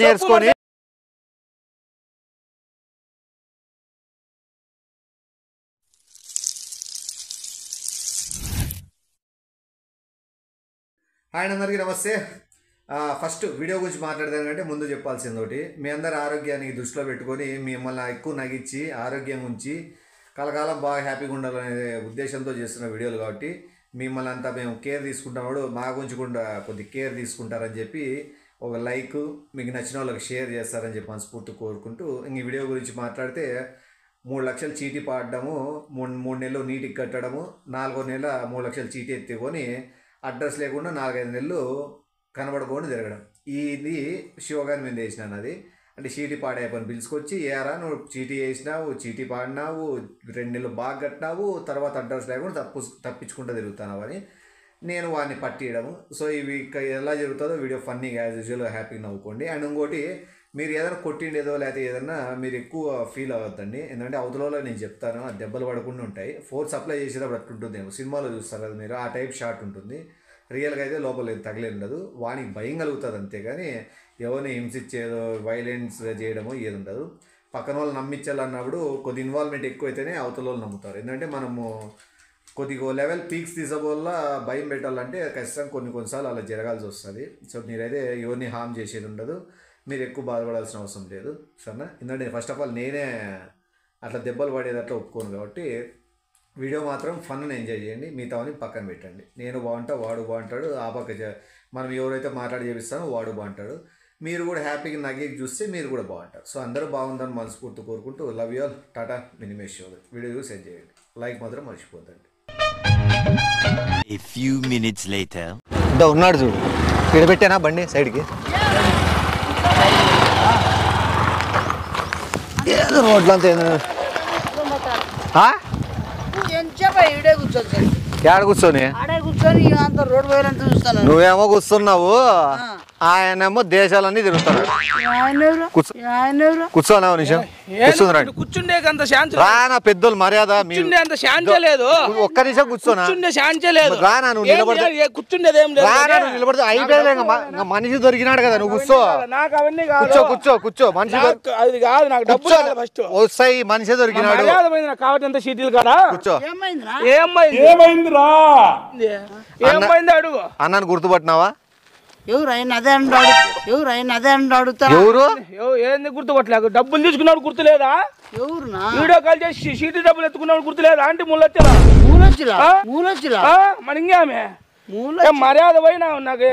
నేర్చుకొని హాయ్ అందరికీ నమస్తే. ఫస్ట్ వీడియో గురించి మాట్లాడదానికంటే ముందు చెప్పాల్సింది ఒకటి. మీ అందరి ఆరోగ్యాన్ని దృష్టిలో పెట్టుకొని మిమ్మల్ని ఎక్కువ నగించి ఆరోగ్యం ఉంచి కలకాలం బాగా హ్యాపీగా ఉండాలనే ఉద్దేశంతో చేస్తున్న వీడియోలు కాబట్టి మిమ్మల్ని అంతా మేము కేర్ తీసుకుంటాము మా గురించి కూడా కొద్ది కేర్ తీసుకుంటారని చెప్పి ఒక లైక్ మీకు నచ్చిన వాళ్ళకి షేర్ చేస్తారని చెప్పి మనస్ఫూర్తి కోరుకుంటూ ఇంక ఈ వీడియో గురించి మాట్లాడితే మూడు లక్షలు చీటీ పాడడము మూడు మూడు నెలలు నీటికి కట్టడము నాలుగో నెల మూడు లక్షలు చీటీ ఎత్తుకొని అడ్రస్ లేకుండా నాలుగైదు నెలలు కనబడకుండా తిరగడం. ఇది శివగారి మీద వేసినాను అది. అంటే చీటీ పాడే పని పిలుచుకొచ్చి ఏరా నువ్వు చీటీ వేసినావు చీటీ పాడినావు రెండు నెలలు బాగా కట్టినావు తర్వాత అడ్రస్ లేకుండా తప్పు తప్పించుకుంటూ తిరుగుతున్నావు అని నేను వాడిని పట్టియడము సో ఇవి ఎలా జరుగుతుందో వీడియో ఫన్నీ యాజ్ యూజువల్గా హ్యాపీగా నవ్వుకోండి. అండ్ ఇంకోటి మీరు ఏదైనా కొట్టిండేదో లేకపోతే ఏదైనా మీరు ఎక్కువ ఫీల్ అవ్వద్దండి. ఎందుకంటే అవతలలో నేను చెప్తాను దెబ్బలు పడకుండా ఉంటాయి. ఫోర్స్ అప్లై చేసేటప్పుడు అట్టుంటుందేమో సినిమాలో చూస్తారు కదా మీరు ఆ టైప్ షాట్ ఉంటుంది. రియల్గా అయితే లోపల తగిలేదు ఉండదు. వానికి భయం కలుగుతుంది అంతేగాని ఎవరిని హింసించేదో వైలెన్స్ చేయడమో ఏది ఉండదు. పక్కన వాళ్ళు నమ్మించాలన్నప్పుడు కొద్ది ఇన్వాల్వ్మెంట్ ఎక్కువైతేనే అవతల వాళ్ళు నమ్ముతారు. ఎందుకంటే మనము కొద్దిగా లెవెల్ పీక్స్ తీసుకోవల్ల భయం పెట్టాలంటే ఖచ్చితంగా కొన్ని కొన్నిసార్లు అలా జరగాల్సి వస్తుంది. సో మీరైతే ఎవరిని హామ్ చేసేది ఉండదు. మీరు ఎక్కువ బాధపడాల్సిన అవసరం లేదు. సరేనా? ఎందుకంటే ఫస్ట్ ఆఫ్ ఆల్ నేనే అట్లా దెబ్బలు పడేది అట్లా ఒప్పుకోను కాబట్టి వీడియో మాత్రం ఫన్ ఎంజాయ్ చేయండి. మిగతావని పక్కన పెట్టండి. నేను బాగుంటా వాడు బాగుంటాడు ఆ పక్క చే- మనం ఎవరైతే మాట్లాడి చేపిస్తామో వాడు బాగుంటాడు. మీరు కూడా హ్యాపీగా నగి చూస్తే మీరు కూడా బాగుంటారు. సో అందరూ బాగుందని మనస్ఫూర్తి కోరుకుంటూ లవ్ యూ ఆల్ టాటా మినిమేష్ షో వీడియో చూసి ఎంజాయ్ చేయండి. లైక్ మాత్రం మర్చిపోద్దండి. A few minutes later. ఇంకా ఉన్నాడు చూడు. ఇక్కడ పెట్టానా బండి సైడ్కి? ఏదో రోడ్లంతా కూర్చొని? ఆడే కూర్చొని ఇక అంత రోడ్డు పోయాలంత చూస్తాను. నువ్వేమో కూర్చున్నావు. ఆయనేమో దేశాలన్నీ తిరుగుతాడు. ఆయన ఎవరు కూర్చో. ఆయన ఎవరు కూర్చోనావు నిమిషం? కూర్చుంది రండి. కూర్చుండే అంత శాంతి రానా పెద్దోళ్ళు మర్యాద మీరు కూర్చుండే అంత శాంతే లేదు. ఒక్క నిమిషం కూర్చోనా? కూర్చుండే శాంతే లేదు. రానా నువ్వు నిలబడితే- కూర్చుండేది ఏం లేదు. రానా నువ్వు నిలబడితే అయిపోయింది ఇంకా మ- ఇంకా మనిషి దొరికినాడు కదా నువ్వు కూర్చో. నాకు అవన్నీ కాదు. కూర్చో కూర్చో కూర్చో. మనిషి అది కాదు నాకు కావాలి ఫస్ట్ వస్తాయి మనిషి దొరికినాడు. నాకు కావాల్సినంత సీటీలు కాదా కూర్చో. ఏమైందిరా? ఏమైంది? ఏమైందిరా? ఏమైంది అడుగు. అన్నాను గుర్తుపట్టినావా? ఎవరు ఆయన అదే అంటూ ఎవరు ఆయన అదే అంటూ అడుగుతారా ఎవరు? ఎవ- ఏంది గుర్తుపట్టలేదు? డబ్బులు తీసుకున్నాడు గుర్తులేదా? ఎవరునా? వీడియో కాల్ చేసి సీటీ డబ్బులు ఎత్తుకున్నాడు గుర్తులేదా? అంటే ముళ్ళొచ్చరా మూలొచ్చిలా మన ఇంకేమే? మూల ఏం మర్యాద పోయినా నాకు.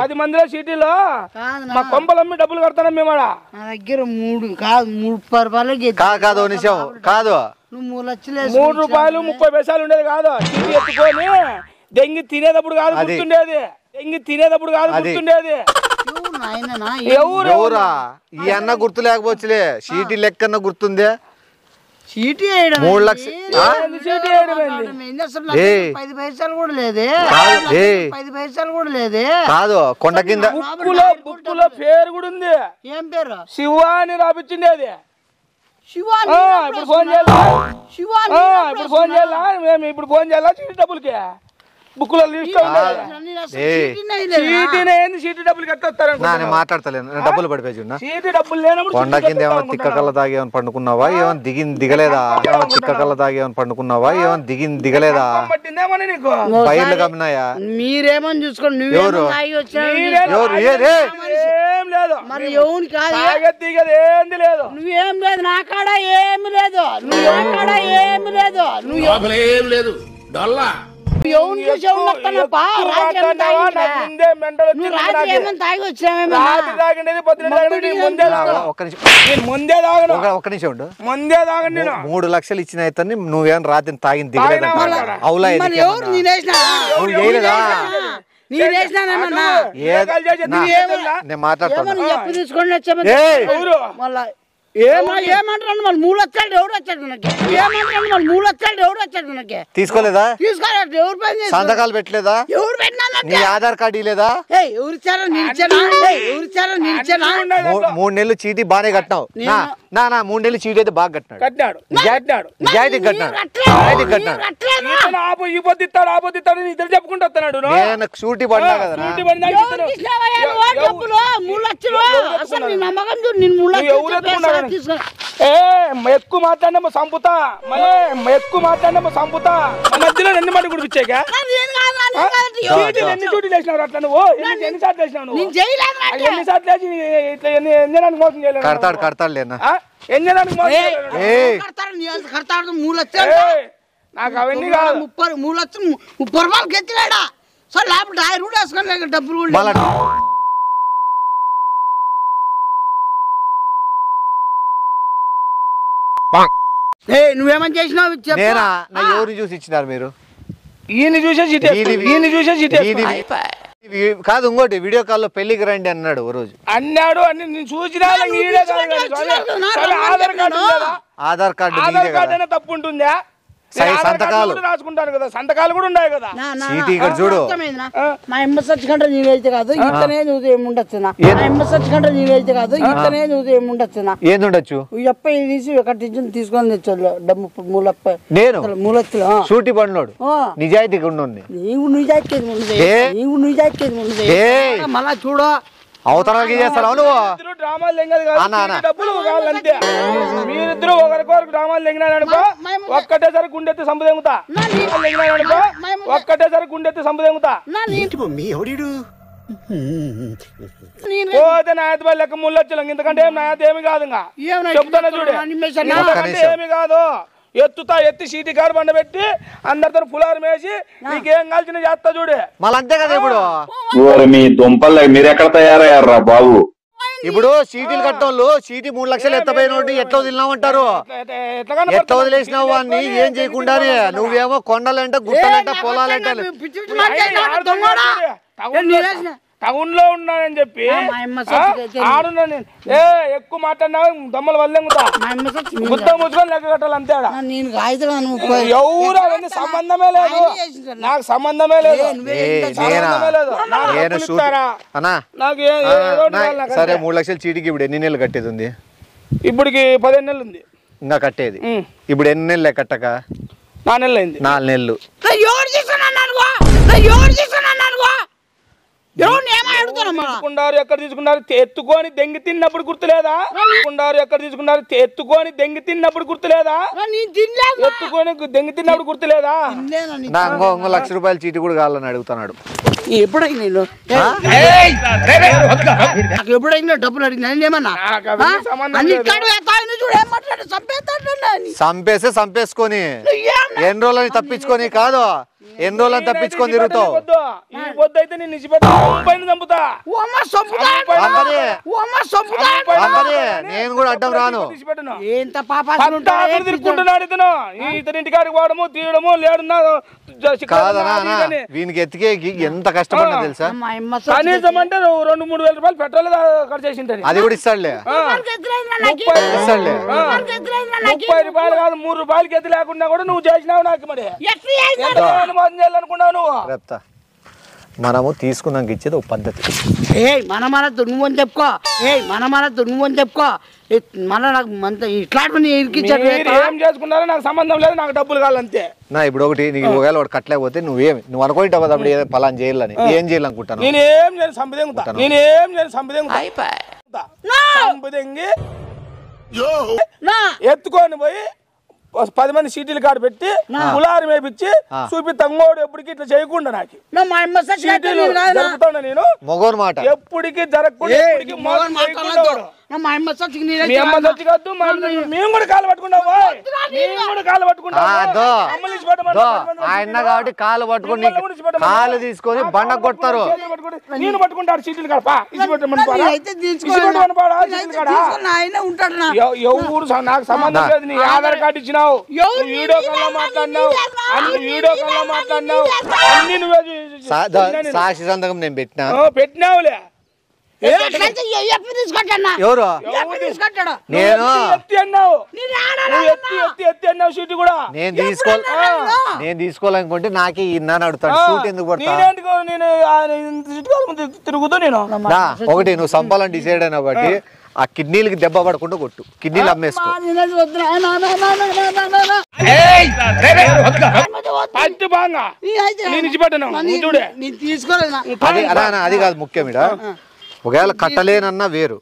పది మందిలో సీటీలో కాదు మా కొంపలు అమ్మి డబ్బులు కడతాం మేమాడా నా దగ్గర మూడు కాదు ముప్పై రూపాయలకి ఎత్తు. కాదు నిమిషం. మూడు రూపాయలు ముప్పై పైసలు ఉండేది కాదు. ఎత్తుకొని దెంగి తినేటప్పుడు కాదు. గుర్తుండేది. దెంగి తినేటప్పుడు కాదు అది. గుర్తుండేది. ఎవరు నాయననా ఎవరు ఎవరా? ఈ అన్న గుర్తు లేకపోవచ్చులే సీటీ లెక్కన్న గుర్తుందే. చీటీ మూడు. పది పైసలు కూడా లేదే. పది పైసలు కూడా లేదే. కాదు కొండ కింద బుక్కులో బుక్కులో పేరు కూడా ఉంది. ఏం పేరు? శివ అని రాపించిండేది శివ ఆ, ఇప్పుడు ఫోన్ చేయాలా? శివ ఇప్పుడు ఫోన్ చేయాలా? మేము ఇప్పుడు ఫోన్ చేయాలా? చీటీ డబ్బులకి. లిస్ట్ ఏంది? డబ్బులు కట్టేస్తారు నా నేను మాట్లాడతలేను. నేను డబ్బులు పడిపోయి చూడ చీటీ డబ్బులు లేనప్పుడు కొండ కింద ఏమైనా తిక్క కళ్ళ తాగి ఏమైనా పండుకున్నావా? ఏమైనా దిగి దిగలేదా? ఏమైనా తిక్క కళ్ళ తాగి ఏమైనా పండుకున్నావా? ఏమైనా దిగి దిగలేదా? పట్టిందేమని నీకు? బయర్లు కమ్మినాయా? మీరేమని చూసుకోండి ఎవరు? తాగి ఏం లేదు. మరి కాదు దిగేది ఏంది లేదు? నువ్వేం లేదు నా కాడ ఏమి లేదు. నువ్వు నా కాడ ఏమి లేదు. నువ్వు ఏం లేదు. డొల్లా. ముందే తాగను. ఒక్క నిమిషం. నేను ముందే తాగను. ఒక- ఒక్క నిమిషం ఉండు. ముందే తాగను నేను. మూడు లక్షలు ఇచ్చిన ఇతన్ని నువ్వేం రాత్రి తాగింది తాగినా వాళ్ళ. అవులా నువ్వు చేయలేదా? నేను మాట్లాడుతున్నా ఎవరు? ఏమో ఏమంటారు మళ్ళీ మూడు వచ్చాడు ఎవడు వచ్చాడు నాకు ఏమంటారు మళ్ళీ మూడు వచ్చాడు ఎవడు వచ్చాడు నాకు తీసుకోలేదా? తీసుకోలేదు. ఎవరు పని సంతకాలు పెట్టలేదా? ఎవరు నీ ఆధార్ కార్డు నేను ఇచ్చానా ఏయ్ ఎవరిచ్చారో? నేను ఇచ్చానా మూ- మూడు నెలలు చీటీ బాగానే కట్టినావు. నా నా నా మూడు నెలలు చీటీ అయితే బాగా కట్టినాడు. కట్టినాడు. కట్టినాడు నిజాయితీ కట్టినాడు నిజాయితీ కట్టినాడు. ఇతను ఆపు ఈ పొద్దు ఇస్తాడు ఆ పొద్దు ఇస్తాడు అని ఇద్దరు చెప్పుకుంటూ వస్తున్నాడు నువ్వు. నేను షూటీ పడినా కదా ఎక్కువ మాట్లాడినా సంపుతా. ఎక్కువ మాట్లాడినా సంపుతా. మధ్యలో ఎన్ని మాట గుడిపించాక నేను కాదు, నేను కాదు, ఎవరు- ఎన్ని డ్యూటీలు వేసినావు అట్లా నువ్వు? ఎన్ని సార్లు వేసినావు. ఎన్ని సార్లు వేసి ఇట్లా ఎన్ని మోసం చేయలేదు కడతాడు కడతాడు లేనా? నాకు అవన్నీ కాదు. ముప్పై మూడు ముప్పై ఎత్తినాడా సరే లేకపోతే ఆయన కూడా వేసుకొని డబ్బులు. ఏయ్ నువ్వేమని చేసినావు. నేనా? నా ఎవరిని చూసి ఇచ్చినారు మీరు? ఈయన చూసే ఈయన- చూసే కాదు ఇంకోటి వీడియో కాల్లో పెళ్ళికి రండి అన్నాడు ఓ రోజు. అన్నాడు అన్ని నేను చూసినా ఆధార్ కార్డు? ఆధార్ కార్డు తప్పు ఉంటుందా? సంతకాలు. రాసుకుంటాను కదా సంతకాలు కూడా ఉన్నాయి కదా చీటీ. ఇక్కడ చూడు. మా ఎమ్మ సచ్ కంటే నీవైతే కాదు ఇతనే నువ్వు ఏముండొచ్చు నా ఎమ్మ సచ్ కంటే నీవైతే కాదు ఇతనే నువ్వు ఏముండొచ్చు నా ఏంది ఉండొచ్చు ఎప్ప తీసి కట్టించి తీసుకొని తెచ్చాడు డబ్బు మూలప్ప నేను మూలొత్తులు ఆ. షూటీ పడినోడు. నిజాయితీగా ఉన్నోడిని నీవు నిజాయితీ? నీవు నిజాయితీ? మళ్ళా చూడు అవతరాలకి నువ్వు? ఇద్దరు డ్రామాలు మీరిద్దరు ఒకరికొకరు డ్రామాలు మేము- ఒక్కటేసారి గుండెత్తి సంపదెంగుతా మేము- ఒక్కటేసారి గుండెత్తి సంపదెంగుతా పోతే నాయత లెక్క ముళ్ళొచ్చు ఇంతకంటే ఏం నాయత ఏమి కాదు ఇంకా. చెప్తాను చూడు. ఏమి కాదు. ఎత్తుతా ఎత్తి సీటీ కాడు బండ పెట్టి అందరితో పులారం వేసి నీకేం కాల్చిన చేస్తా చూడు. మళ్ళీ అంతే కదా ఇప్పుడు? మీ దుంపలు మీరెక్కడ తయారయ్యారా బాబు? ఇప్పుడు చీటీలు కట్టోళ్ళు చీటీ మూడు లక్షలు ఎత్తపోయినోటి ఎట్లా వదిలినామంటారు? ఎట్లా వదిలేసినావు వాడిని ఏం చేయకుండానే? నువ్వేమో కొండలంట గుట్టలంట పొలాలంట టౌన్లో ఉన్నానని చెప్పి ఆడున్నా నేను. ఏ ఎక్కువ మాట్లాడినావు? దమ్మల నేను గుత్త ముచ్చుకొని లెక్క కట్టాలి అంతే. ఎవరు అవన్నీ సంబంధమే లేదు. నాకు సంబంధమే లేదు. సంబంధమే నాకు సరే. మూడు లక్షల చీటీకి ఇప్పుడు ఎన్ని నెలలు కట్టేది ఉంది? ఇప్పటికి పదిహేను నెలలు ఉంది. ఇంకా కట్టేది. ఇప్పుడు ఎన్ని నెలలు కట్టక? నా నెలలు అయింది. నాలుగు నెలలు. ఎవరు తీసుకున్నాను ఎవరు తీసుకున్నాను తీసుకున్నారు ఎక్కడ తీసుకున్నారు? ఎత్తుకొని దెంగి తిన్నప్పుడు గుర్తులేదా? తీసుకున్నారు ఎక్కడ తీసుకున్నారు? ఎత్తుకొని దెంగి తిన్నప్పుడు గుర్తులేదా? ఎత్తుకొని దెంగి తిన్నప్పుడు గుర్తులేదా? లక్ష రూపాయల చీటీ కూడా కావాలని అడుగుతున్నాడు. ఎప్పుడైనా నేను నాకు ఎప్పుడైనా డబ్బులు అడిగినా నేను ఏమన్నా? చంపేస్తే చంపేసుకొని ఎన్ని రోజులని తప్పించుకొని కాదు. ఎన్ని రోజులని తప్పించుకొని తిరుగుతావు. ఈ పొద్దు అయితే నేను చంపుతా. కూడా అడ్డం రాను. ఎంత తిరుక్కుంటున్నాడు ఇతను? ఇతని. ఇంటికాడికి పోవడము తీయడము లేడున్నా వీనికి ఎత్తికే ఎంత కష్టపడినా తెలుసా? కనీసం అంటే నువ్వు రెండు మూడు వేల రూపాయలు పెట్రోల్ ఖర్చు అది కూడా ఇస్తాడులే. ముప్పై ఇస్తాడులే. ముప్పై రూపాయలు కాదు మూడు రూపాయలకి ఎత్తి లేకుండా కూడా నువ్వు చేసినావు నాకు మరి. మోసం చేయాలనుకున్నావు నువ్వు? చెప్తా మనము తీసుకున్నాక ఇచ్చేది ఒక పద్ధతి. ఏ మన మన నువ్వు అని చెప్పుకో. ఏ మన మన నువ్వు అని చెప్పుకో. ఏ, మన నాకు మంత ఇట్లాంటి ఇరికిచ్చాడు ఏం చేసుకున్నారో నాకు సంబంధం లేదు నాకు డబ్బులు కావాలంతే. నా ఇప్పుడు ఒకటి నీకు ఒకవేళ వాడు కట్టలేకపోతే నువ్వేమి నువ్వు అనుకుంటావు కదా అప్పుడు ఏదో పలాన్ చేయాలని ఏం చేయాలనుకుంటాను నేనేం నేను సంపదెంగుతా నేనేం నేను సంపదెంగుతా సంపదెంగి నా! ఎత్తుకొని పోయి పది మంది సీటీలు కాడ పెట్టి కులారు మేపిచ్చి చూపి తంగోడు ఎప్పటికి ఇట్లా చేయకుండా నాకు. సీటీలు నేను. జరుపుతాను ఎప్పటికి జరగకుండా మా అమ్మ సచ్చికి మీ అమ్మ మేము కూడా కాలు పట్టుకుంటాం. మేము కూడా పట్టుకుంటాం ఆయన కాబట్టి కాలు పట్టుకొని కాలు తీసుకొని బండ కొడతారు. నేను పట్టుకుంటాడు సీటీలు ఎవరు నాకు సంబంధం నా. లేదు నీ ఆధార్ కార్డు ఇచ్చినావు. వీడియో కాల్లో మాట్లాడినావు. అన్ని వీడియో కాల్లో మాట్లాడినావు. అన్ని నువ్వే. సాక్షి సంతకం నేను పెట్టినా? పెట్టినావులే. ఎవరు నేను ఎత్తి అన్నావు నేను ఆడాలి నువ్వు ఎత్తి ఎత్తి ఎత్తి అన్నావు సీటు కూడా నేను తీసుకో నేను తీసుకోవాలనుకుంటే నాకే ఇన్నాను అడుగుతాడు షూట్ ఎందుకు తిరుగుతూ నేను ఒకటి నువ్వు సంపాలని డిసైడ్ అయినా ఒకటి ఆ కిడ్నీలకి దెబ్బ పడకుండా కొట్టు కిడ్నీలు అమ్మేసుకో. అది కాదు ముఖ్యం ఇడ ఒకవేళ కట్టలేనన్నా వేరు.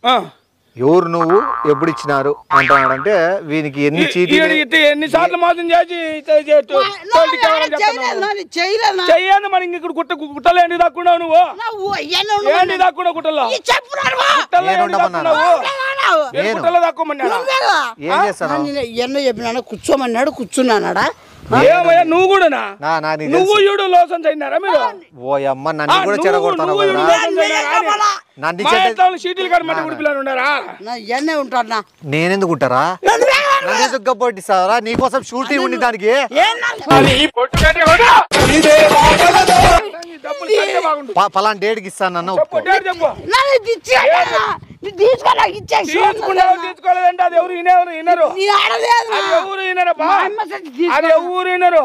ఎవరు నువ్వు? ఎప్పుడు ఇచ్చినారు? అంటున్నాడంటే వీనికి ఎన్ని చీటీ ఎన్ని సార్లు మోసం చేసి చేయలేదు మరి ఇంక ఇక్కడ గుట్ట గుట్టలో ఏంటి దాక్కున్నావు నువ్వు ఏంటి దాక్కున్నావు గుట్టలో. గుట్టలో దాక్కోమన్నాడా? ఏం చేస్తాను? ఎన్నో చెప్పినాడు కూర్చోమన్నాడు కూర్చున్నాడా ఏమయ్యా నువ్వు కూడానా నా? నా నీకు నువ్వు. ఈడు లోసం అయినారా మీరు? ఓ అమ్మ నన్ను కూడా చెడగొడతాను? నన్ను మా చెడ్డ ఇంట్లో షీటీలు కాడ మట్టి ఉడిపిల్లని ఉన్నారా? నా ఎన్నే ఉంటాడు నా? నేనెందుకు ఉంటారా? నన్ను ఎందుకు గబ్బొట్టిస్తావరా నీకోసం షూటింగ్ ఉంది దానికి. పలానా డేట్కి ఇస్తాను అన్న తీసుకోలేదంటే అది ఎవరు వినేవారు? వినరు. ఎవరు వినరబ్బా. అది ఎవరు వినరు.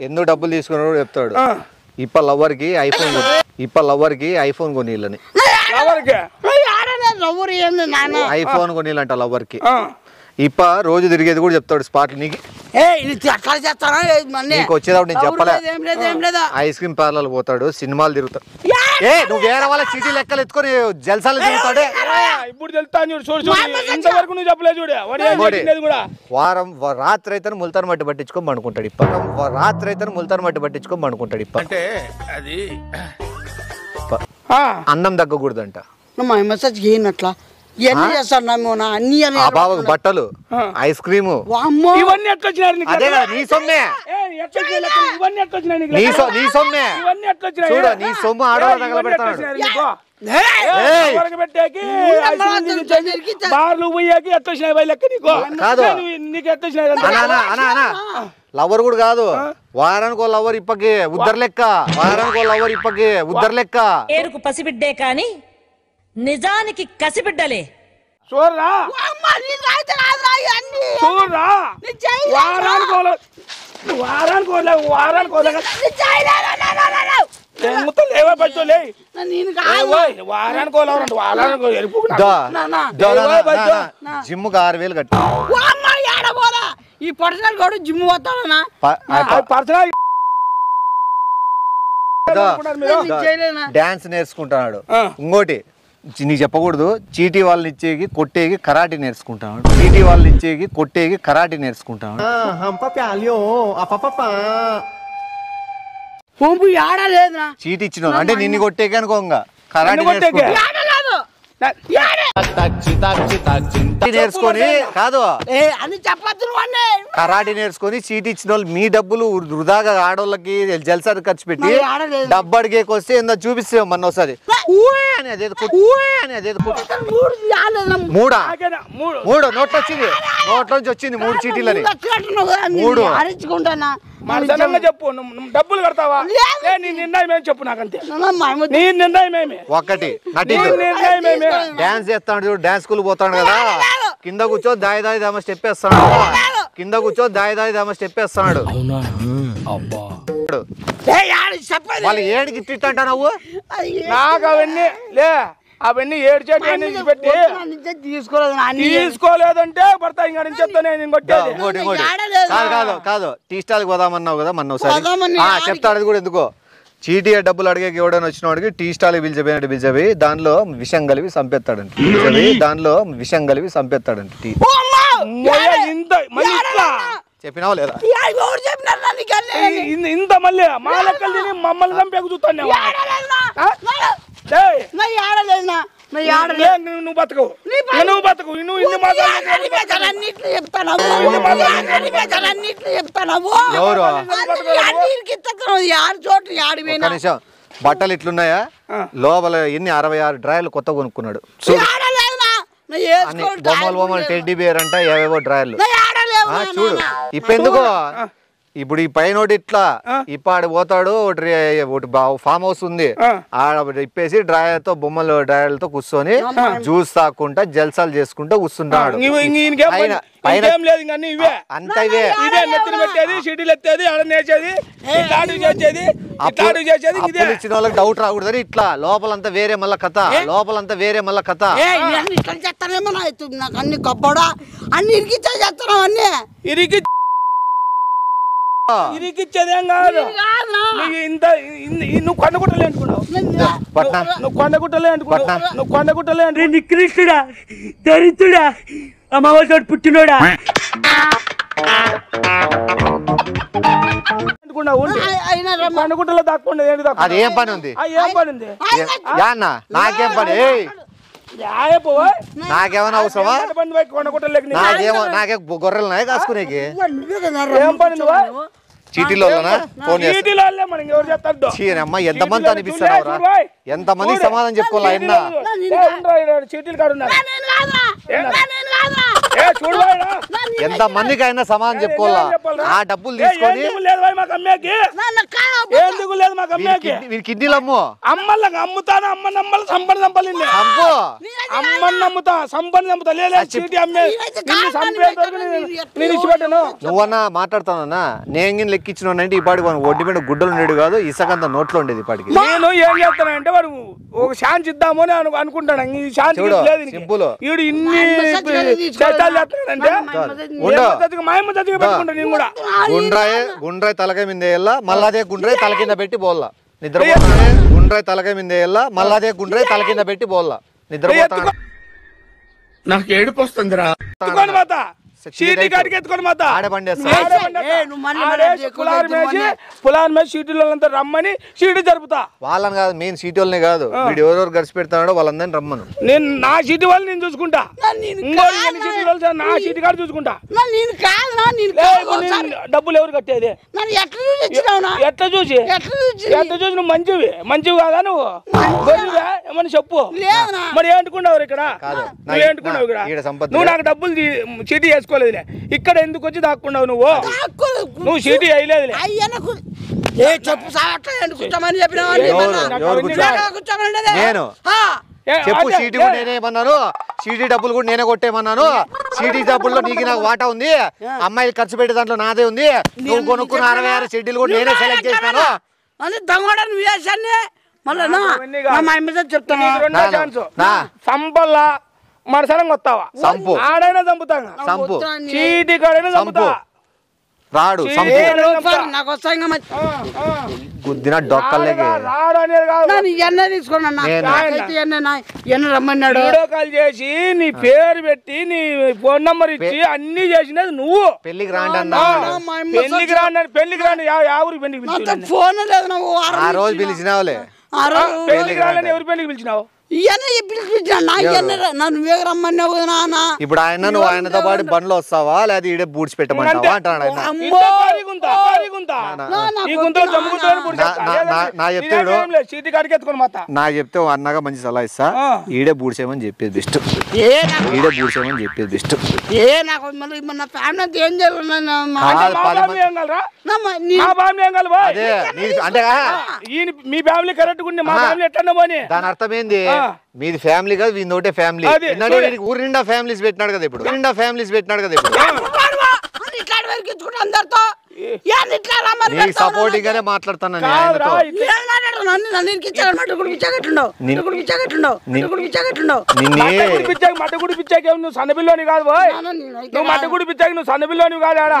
ఎందుకు డబ్బులు తీసుకున్నాడు చెప్తాడు. ఆ. ఇప్ప లవ్వర్కి ఐఫోన్ కొని ఇప్ప లవ్వర్కి ఐఫోన్ కొనిళ్ళని ఎవరికి నా ఆడలేదు ఎవరు ఏంది నాన్న? ఐఫోన్ కొనిళ్ళంట లవ్వర్కి. ఆ. ఇప్ప రోజు తిరిగేది కూడా చెప్తాడు స్పాట్లు నీకు. అట్లా చేస్తానా ఏ, మన్నే. నీకు వచ్చేటప్పుడు నేను చెప్పలే. ఐస్ క్రీమ్ పార్లర్ పోతాడు సినిమాలు తిరుగుతాడు! ఏ నువ్వు వేరే వాళ్ళ చీటీ లెక్కలు ఎత్తుకొని జల్సాలు తిరుగుతాడే ఇప్పుడు తెలుస్తాను చూడు చూడు చూడు ఇంతవరకు నువ్వు చెప్పలేదు చూడు వాడు ఏం ఇంకోటి, చేసింది కూడా. వారం వ- రాత్రి అయితే ముల్తాన్ మట్టి పట్టించుకొని పండుకుంటాడు ఇప్ప వ- రాత్రి అయితే ముల్తాన్ మట్టి పట్టించుకొని పండుకుంటాడు ఇప్ప అంటే అది. అన్నం తగ్గకూడదంట. మా మెసేజ్ చేయనట్లా ఇవన్నీ చేస్తాను నమ్ము నా అన్ని అని ఆ బాబాకు బట్టలు ఐస్ క్రీము. వామ్మో. ఇవన్నీ ఎట్లా వచ్చినారు నీకు అదే కదా నీ సొమ్మే. ఏ, ఎట్లా వచ్చినాయి లెక్క? ఇవన్నీ ఎట్లా వచ్చినాయి నీకు నీ లెక్క? సొ- నీ సొమ్మే. ఇవన్నీ ఎట్లా వచ్చినాయి? చూడు, నీ సొమ్ము ఆడవాళ్ళ ఏ, దగ్గర ఇవన్నీ ఎట్లా పెడతాడు. వచ్చినాయి నీకు? ఏయ్! ఏయ్! ఎవరికి పెట్టేకి, ఊళ్ళో ఐస్ క్రీమ్ బార్లు పోయాకి లెక్క నీకు? కాదు. ఏ, నువ్వు- నీకు ఎట్లా వచ్చినాయి ఇదంతా? అనా అనా అనా. అనా లవర్ కూడా కాదు. వారానికి ఒక లవర్ ఇప్పకి. ఉద్దరు లెక్క. వారానికి ఒక లవర్ ఇప్పకి. ఉద్దరు లెక్క. పేరుకు పసిబిడ్డే కాని నిజానికి కసిబిడ్డలే. చూడరా. వారానికి వారానికి వారానికి. జిమ్కి ఆరు వేలు కట్టి? ఈ పర్సనల్ కూడా జిమ్ పోతాడనా పర్సనల్? డాన్స్ నేర్చుకుంటున్నాడు. ఇంకోటి నీకు చెప్పకూడదు. చీటీ వాళ్ళని ఇచ్చేకి కొట్టేకి కరాటే నేర్చుకుంటాడు చీటీ వాళ్ళని ఇచ్చేకి కొట్టేకి కరాటే నేర్చుకుంటాడు పంపు లేదునా చీటీ ఇచ్చిన అంటే నిన్ను కొట్టేకి అనుకోంగా కరాటే? నేర్చుకుంటా. నేర్చుకొని కాదు. అని అన్నీ. కరాటే నేర్చుకొని చీటీ ఇచ్చిన వాళ్ళు మీ డబ్బులు వృధాగా ఆడోళ్ళకి జల్సా ఖర్చు పెట్టి. డబ్బు అడిగేకి వస్తే ఏందో చూపిస్తే ఒకసారి. అదేదో కుట్టు. మూడు. మూడా? నోట్లో వచ్చింది నోట్లో నుంచి వచ్చింది మూడు చీటీలని. మూడు వచ్చినట్టున్నావు మనసనంగా చెప్పు నువ్వు డబ్బులు కడతావా. ఏ, నీ నిర్ణయం ఏమి చెప్పు నాకంతే. మా నీ నిర్ణయం ఏమి? నీ నటించు. నిర్ణయం ఏమి? డాన్స్ చేస్తాడు చూడు డాన్స్ స్కూల్ పోతాడు కదా. కింద కూర్చో దాయి దాయి దామ స్టెప్ వేస్తాడు కింద కూర్చో దాయి దాయి దామ స్టెప్ వేస్తాడు ఏ. వాళ్ళు ఏడికి తిట్టంట నువ్వు? అయ్యే. నాకు అవన్నీ లే అవన్నీ ఏడు అన్ని పెట్టి. తీసుకోలేదంటే భర్త ఇంకా నుంచి చెప్తానే నేను దా, కొట్టేది. ఇంకోటి ఇంకోటి. ఏడలేదు. కాదు కాదు కాదు. టీ స్టాల్కి పోదామన్నావు కదా మొన్న ఒకసారి. చెప్తాడు కూడా ఎందుకో. చీటీ డబ్బులు అడిగేకి ఎవడైనా వచ్చిన వాడికి టీ స్టాల్ పిలిచిపోయినట్టు పిలిచవి దానిలో విషం కలిపి చంపేస్తాడంట దానిలో విషం కలిపి చంపేస్తాడంట టీ. చెప్పినావా లేదా? ఇంత మళ్ళీ? మా లెక్కలు మమ్మల్ని చంపేకు చూస్తాను నువ్వు బతకవు నువ్వు బతకు. నువ్వు ఇన్ని చెప్తానావు. చెప్తానావు. ఎవరు? బట్టలు ఇట్లున్నాయా? లోపల ఎన్ని అరవై ఆరు డ్రాయర్లు కొత్త కొనుక్కున్నాడు. బొమ్మలు బొమ్మలు టెడ్డీ బేర్ అంట ఏవేవో డ్రాయర్లు. చూడు. నా. ఇప్పుడు ఈ పైన ఒకటి ఇట్లా ఇప్పాడు పోతాడు ఒకటి ఫామ్ హౌస్ ఉంది. ఆ. ఆడ ఇప్పేసి డ్రాయర్తో బొమ్మలు డ్రాయర్తో కూర్చొని జ్యూస్ తాక్కుంటా జల్సాలు చేసుకుంటా అంతా ఇవే. చేసేది ఇదే. అప్పులు ఇచ్చిన వాళ్ళకి డౌట్ రాకూడదని ఇట్లా లోపలంతా వేరే మళ్ళా కథ. లోపలంతా వేరే మళ్ళా కథ. ఇట్లా చేస్తానేమో అన్ని కప్పడా అన్ని ఇరికిచ్చా చేస్తాను అన్నీ. ఇరికి ఇరికిచ్చేదేం కాదు. నీకు ఇంత నువ్వు కొండగుట్టలే అనుకున్నావు పట్నా. నువ్వు కొండగుట్టలే. నువ్వు కొండగుట్టలే అనుకున్నావు నికృష్టుడా దరిద్రుడా అమ్మవారి పుట్టినోడా? కొండగుట్టలో దాక్కుండా ఏంటి? అది ఏం పని ఉంది? ఆ, ఏం పని ఉంది? నాకేం పని? నాకేమైనా అవసరమా. నాకేమో నాకే గొర్రెలు నాయ కాసుకునేకి నువ్వే కదా ఏం పని నువ్వు? చీటీలో ఫోన్ చేస్తా. చీటీలో వాళ్ళే మనకి ఎవరు చేస్తారు చీ, అమ్మ ఎంతమంది అనిపిస్తున్నావురా? ఎంతమంది సమాధానం చెప్పుకోవాలా? ఆయన చీటీలు కాదా ఎంత మందికి అయినా సమాధానం చెప్పుకోవాలా? ఆ డబ్బులు తీసుకొని ఎందుకు లేదు వాయ్ మాకు అమ్మేకి. వీరి కిడ్నీలు అమ్ము. అమ్మల్ని అమ్ముతాను? అమ్మ నమ్మలు సంపని చంపాలి చంపు అమ్మని నమ్ముతా సంపని చంపుతా లేదు చీటీ అమ్మే. నేను ఇచ్చిపెట్టాను. నువ్వన్నా మాట్లాడుతానన్నా? నేను లెక్కించిన ఈ పాటికి వాడు ఒడ్డు మీద గుడ్డలు ఉండేది కాదు ఇసకంత నోట్లో ఉండేది ఈ పాటికి నేను ఏం చేస్తానంటే వాడు ఒక ఛాన్స్ ఇద్దాము అని అను- అనుకుంటాను. ఈ ఛాన్స్ లేదు. సింపుల్. ఇన్ని గుండ్రాయే గుండ్రాయి తలకాయ మీద వేయాల? మళ్ళా అదే గుండ్రాయి తల కింద పెట్టి బోల్లా. నిద్రపోతానే? గుండ్రాయి తలకాయ మీద వేయాల? మళ్ళా అదే గుండ్రాయి తల కింద పెట్టి బోల్లా. నిద్రపోతాను? నాకు ఏడుపు వస్తుందిరా. షీటీ షీటీలంతా రమ్మని షీటీ జరుపుతా. వాళ్ళని కాదు మెయిన్ సీట్ వాళ్ళని కాదు. వీడు ఎవరెవరు గడిచి పెడతాడో వాళ్ళందరినీ రమ్మను. నేను నా షీటీ వాళ్ళు నేను చూసుకుంటా. నా కాడ చూసుకుంటా. నా నేను కాదు డబ్బులు ఎవరు కట్టేది? ఎట్లా చూసి ఎట్లా చూసి? ఎట్లా చూసి ఎట్లా చూసి నువ్వు మంచివి? మంచివి కాదా నువ్వు? ఏమని చెప్పు. మరి ఏంటుకున్నావు ఇక్కడ? నువ్వు ఏంటుకున్నావు ఇక్కడ? నువ్వు. నాకు డబ్బులు చీటీ వేసుకోలేదులే ఇక్కడ ఎందుకు వచ్చి దాక్కున్నావు నువ్వు? నువ్వు చీటీ వేయలేదులే అయ్యనకు ఏ చెప్పు సాగట్లా ఎందుకు కూర్చోమని చెప్పినావా? నీ ఎవరు? మళ్ళా? ఎవరు నేను. నేను. చెప్పు అదే, సీటీ కూడా ఏ, నేనేమన్నాను సీటీ డబ్బులు కూడా నేనే కొట్టేమన్నాను సీటీ డబ్బుల్లో నీకు నాకు వాటా ఉంది. అమ్మాయి ఖర్చు పెట్టే దాంట్లో నాదే ఉంది. నువ్వు కొనుక్కున్న అరవై ఆరు షెడ్యూల్ కూడా నేనే సెలెక్ట్ చేసినాను అని దొంగడని వేసాన్ని చెప్తాను. సంపల్లా సంపు. ఆడైనా చంపుతాంగా. సంపు. చీటీ కాడైనా చంపుతా రాడు నాకు వస్తాయి. గుద్దిన డొక్కల్లేకి రాడు, అనేది కాదు. నన్ను ఎన్న తీసుకున్నా నేను- నాకైతే ఎన్న రమ్మన్నాడు? వీడియో కాల్ చేసి నీ పేరు పెట్టి నీ ఫోన్ నంబర్ ఇచ్చి అన్ని చేసినది నువ్వు. పెళ్ళికి రాండి అన్నా. పెళ్ళికి రాండి పెళ్ళికి రాండి. ఊరికి పెళ్ళికి ఫోన్ లేదు నువ్వు ఆ రోజు పిలిచినావులే. ఆ రోజు పెళ్ళికి రాండి ఎవరి పెళ్ళికి పిలిచినావు? ఇప్పుడు ఆయన నువ్వు ఆయనతో పాటు బండ్లో వస్తావా? లేదా ఈడే బూడ్చి పెట్టమంటావా? అంటాడు ఆయన. నా- చెప్తా. నా- అన్నగా మంచి సలహా ఇస్తా. ఈడే బూడ్చేయమని చెప్పేది బెస్ట్. ఈడే బూడ్చేయమని చెప్పేది బెస్ట్. ఏ నాకు ఫ్యామిలీ ఏం అంటే మీ ఫ్యామిలీ కరెక్ట్ దాని అర్థం ఏంది. మీది ఫ్యామిలీ కాదు వీది ఒకటే ఫ్యామిలీ ఊరి నిండా ఫ్యామిలీస్ పెట్టినాడు కదా ఇప్పుడు. నిండా ఫ్యామిలీస్ పెట్టినాడు కదా ఇప్పుడు. సపోర్టింగ్ గానే మాట్లాడుతాను పిచ్చాకి నువ్వు సన్నపిల్లోని కాదు నువ్వు మట్ట గుడి పిచ్చాకి నువ్వు సన్నపిల్లోని కాదు ఆడ.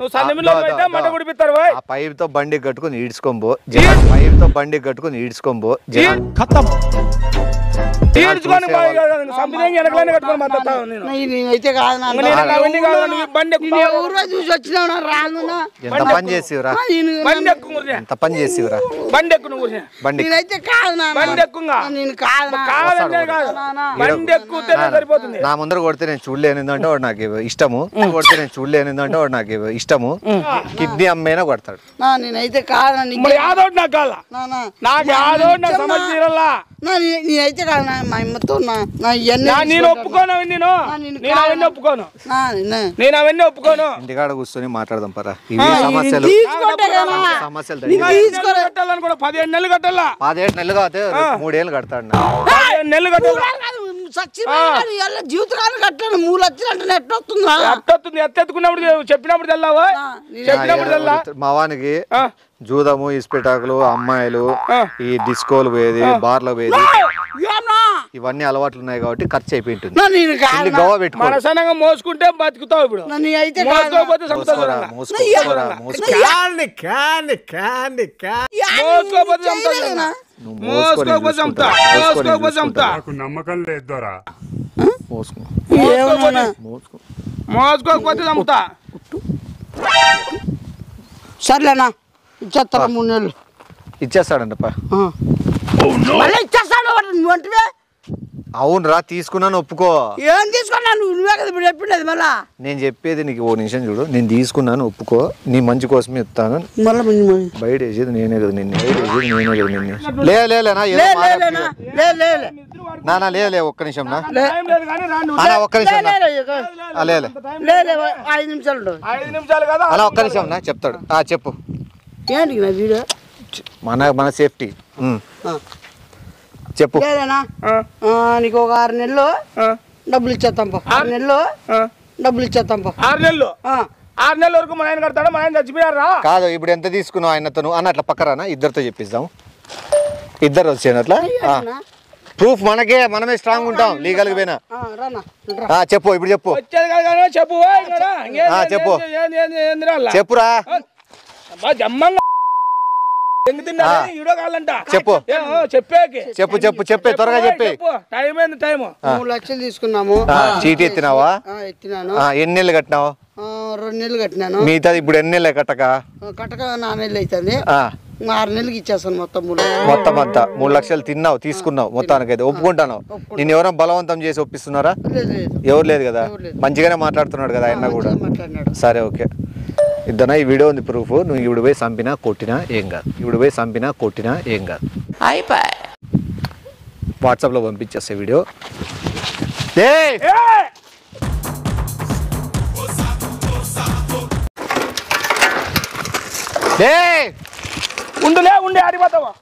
నువ్వు అయితే ఆ పైప్తో బండి కట్టుకుని ఈడ్చుకోబో పైప్తో బండి కట్టుకుని ఈడ్చుకోబో తీర్చుకొని బాయ్ సంపిదంగా వెనకలనే కట్టుకొని నా- నేనైతే కాదు నాన్న. నేను అవన్నీ కాదు, నువ్వు బండి ఎక్కు. నేను ఎవరో చూసి వచ్చినావు నా రాను నా. ఎంత పని చేసివురా నా నేను బండి ఎక్కు ఊరినే. ఎంత పని చేసివురా బండి ఎక్కు నువ్వు ఊరినే. బండి నేనైతే కాదు నాన్న. బండి ఎక్కుంగా నేను కాదు నా. కాదంటే కాదు బండి ఎక్కుతేనే సరిపోతుంది. నా ముందర కొడితే నేను చూడలేనిదంటే వాడు నాకు ఇష్టము. కొడితే నేను చూడలేనిదంటే వాడు నాకు ఇష్టము. కిడ్నీ అమ్మైనా కొడతాడు. నా నేనైతే కాదు నా. నీకు- కాల నా నేనైతే కాదు మా అమ్మతో నేను ఒప్పుకోను నేను. అవన్నీ ఒప్పుకోను. నేను అవన్నీ ఒప్పుకోను. ఇంటికాడ కూర్చొని మాట్లాడదాం పరా ఇవి సమస్యలు. సమస్యలు కట్టాలని కూడా పదిహేను నెలలు కట్టాలా? పదిహేడు నెలలు కాదు మూడేళ్ళు కడతాడు నెలలు కట్టాలా? జీవితకాలం కట్టాను ఎత్తెత్తుకున్నప్పుడు చెప్పినప్పుడు తెల్లావా? చెప్పినప్పుడు తెల్లా? మా వానికి. జూదము ఇస్పెటాకులు అమ్మాయిలు. ఈ డిస్కోలు పోయేది బార్లో పోయేది. ఏమన్నా? ఇవన్నీ అలవాట్లు ఉన్నాయి కాబట్టి ఖర్చు అయిపోయి ఉంటుంది గవ్వ పెట్టుకో. మనసనంగా మోసుకుంటే బతుకుతావు ఇప్పుడు. నా నీ అయితే కాదు. మోసుకోకపోతే మోసుకోరా, చంపుతావు మోసుకోరా, మోసుకో. క్యాండి క్యాండి క్యాండి క్యాండి మోసుకోకపోతే చంపుతా మోసుకోకపోతే చంపుతా. నమ్మకం లేదు దొరా. మోసుకోకపోతే చంపుతా. సర్లేనా ఇచ్చేస్తారా మూడు నెలలు. ఇచ్చేస్తాడంట. మళ్ళీ ఇచ్చేస్తాడు నువ్వు అంటివే అవునురా తీసుకున్నాను ఒప్పుకో. ఏం తీసుకున్నా? నువ్వు కదా ఇప్పుడు చెప్పిండేది మళ్ళా. నేను చెప్పేది నీకు ఓ నిమిషం చూడు. నేను తీసుకున్నాను ఒప్పుకో. నీ మంచి కోసమే ఇస్తాను మళ్ళీ మంచి బయట వేసేది నేనే కదా నిన్ను బయట వేసేది నేనే కదా నిన్ను. లే లే లే నా ఏదో లే లే మాట్లాడు. లేనా? లే లే లే. నా నా లే లే ఒక్క నిమిషం నా. అలా ఒక్క నిమిషం నా. లే, లే, ఆ, లే లే. లే లే ఐదు నిమిషాలు ఉండు. ఐదు నిమిషాలు కదా? అలా ఒక్క నిమిషం నా చెప్తాడు. ఆ చెప్పు. ఏంటి నా వీడియో? మన మన సేఫ్టీ. చెప్పు లేదేనా ఆ, ఆ, నీకు ఒక ఆరు నెలలు ఆ, డబ్బులు ఇచ్చేస్తాం ఆరు నెలలు ఆ. డబ్బులు ఇచ్చేస్తాం ఆరు నెలలు ఆ. ఆరు నెలల వరకు మా ఆయన కడతాడా మా ఆయన చచ్చిపోయారా కాదు ఇప్పుడు ఎంత తీసుకున్నావు ఆయనతో నువ్వు అన్న అట్లా పక్కరానా ఇద్దరితో చెప్పిస్తాం ఇద్దరు వచ్చాను అట్లా ప్రూఫ్ మనకే మనమే స్ట్రాంగ్ ఉంటాం లీగల్గా పోయినా చెప్పు ఇప్పుడు చెప్పు చెప్పు చెప్పు. చెప్పురా అబ్బా, జమ్మంగా ఎంగు తిన్నా ఆ. ఈడో కావాలంట చెప్పు. ఏ, ఓ, చెప్పేకి. చెప్పు చెప్పు చెప్పే త్వరగా చెప్పే. టైం ఏంది టైం? మూడు లక్షలు తీసుకున్నాము. చీటీ ఎత్తినావా? ఎత్తినాను. ఎన్ని నెలలు కట్టినావు? రెండు నెలలు కట్టినాను. మిగతాది ఇప్పుడు ఎన్ని నెలలు కట్టక? కట్టక నా నెలలు అవుతుంది ఆ, ఆరు నెలలకి ఇచ్చేస్తాను మొత్తం మూడు మొత్తం అంతా. మూడు లక్షలు తిన్నావు తీసుకున్నావు మొత్తానికైతే. ఒప్పుకుంటాను. నేను ఎవరైనా బలవంతం చేసి ఒప్పిస్తున్నారా? ఎవరు లేదు కదా? ఎవరు లేదు. మంచిగానే మాట్లాడుతున్నాడు కదా ఆయన కూడా. సరే ఓకే. ఇద్దనా ఈ వీడియో ఉంది ప్రూఫ్ నువ్వు ఇప్పుడు పోయి చంపినా కొట్టినా ఏం కాదు. ఇప్పుడు పోయి చంపినా కొట్టినా ఏం కాదు. వాట్సాప్లో పంపించేస్తే వీడియో. ఉండులే ఉండి ఆడిపోతావా?